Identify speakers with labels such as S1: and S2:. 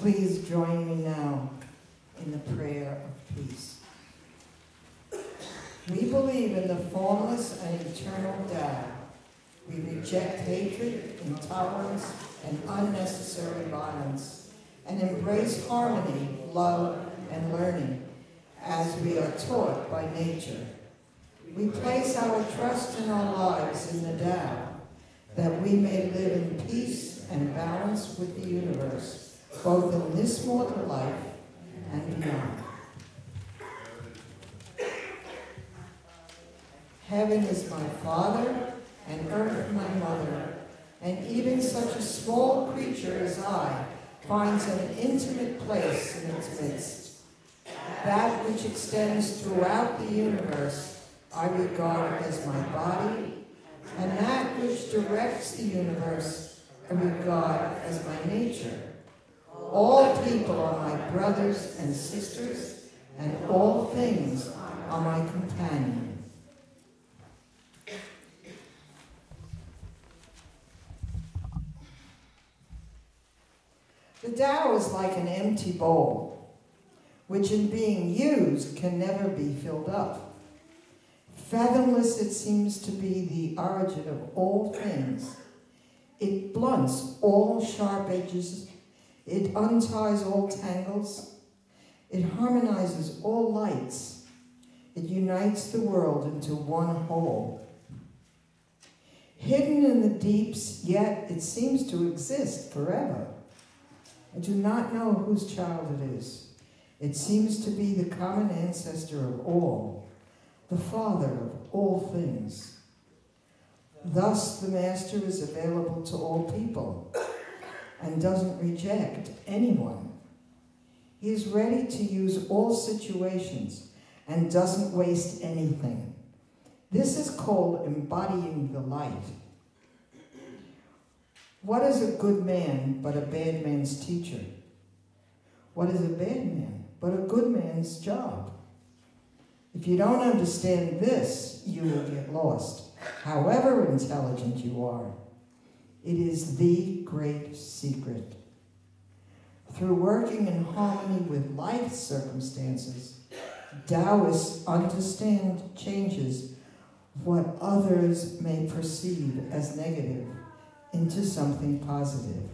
S1: Please join me now in the prayer of peace. We believe in the formless and eternal Tao. We reject hatred, intolerance, and unnecessary violence, and embrace harmony, love, and learning as we are taught by nature. We place our trust in our lives in the Tao, that we may live in peace and balance with the universe, this mortal life and beyond. Heaven is my Father, and earth my mother, and even such a small creature as I finds an intimate place in its midst. That which extends throughout the universe I regard as my body, and that which directs the universe I regard as my nature. All people are my brothers and sisters, and all things are my companions. The Tao is like an empty bowl, which in being used can never be filled up. Fathomless it seems to be the origin of all things. It blunts all sharp edges, it unties all tangles, it harmonizes all lights, it unites the world into one whole. Hidden in the deeps, yet it seems to exist forever. I do not know whose child it is. It seems to be the common ancestor of all, the father of all things. Thus, the Master is available to all people and doesn't reject anyone. He is ready to use all situations and doesn't waste anything. This is called embodying the light. What is a good man but a bad man's teacher? What is a bad man but a good man's job? If you don't understand this, you will get lost, however intelligent you are. It is the great secret. Through working in harmony with life circumstances, Taoists understand changes what others may perceive as negative into something positive.